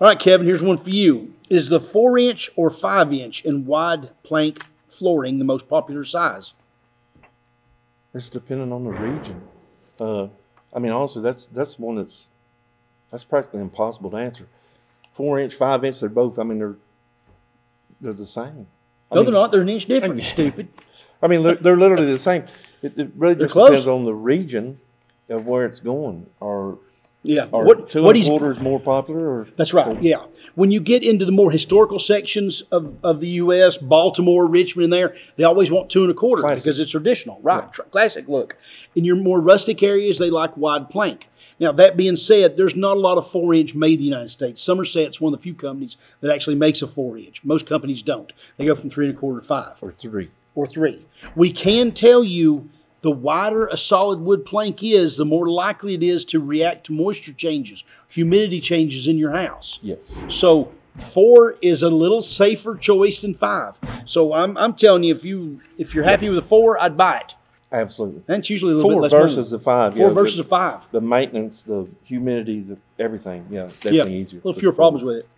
All right, Kevin, here's one for you. Is the four inch or five inch and wide plank flooring the most popular size? It's depending on the region. Uh, I mean, honestly, that's that's one that's that's practically impossible to answer. Four inch, five inch, they're both. I mean, they're they're the same. I No, mean, they're not. They're an inch different, stupid. I mean, they're, they're literally the same. It, it really just depends on the region of where it's going. Or, Yeah. or What, two what and a quarter is more popular, or That's right. Yeah. When you get into the more historical sections of, of the U.S., Baltimore, Richmond, and there, they always want two and a quarter Classic. because it's traditional, right? Tr- Classic look. In your more rustic areas, they like wide plank. Now, that being said, there's not a lot of four inch made in the United States. Somerset's one of the few companies that actually makes a four inch. Most companies don't. They go from three and a quarter to five or three. or three. We can tell you the wider a solid wood plank is, the more likely it is to react to moisture changes, humidity changes in your house. Yes. So four is a little safer choice than five. So I'm, I'm telling you, if you if you're happy with a four, I'd buy it. Absolutely. That's usually a little Four bit less versus money. the five. four yeah, versus the, a five. the maintenance, the humidity, the everything. Yeah, it's Yeah, definitely a easier. little with fewer problems with it.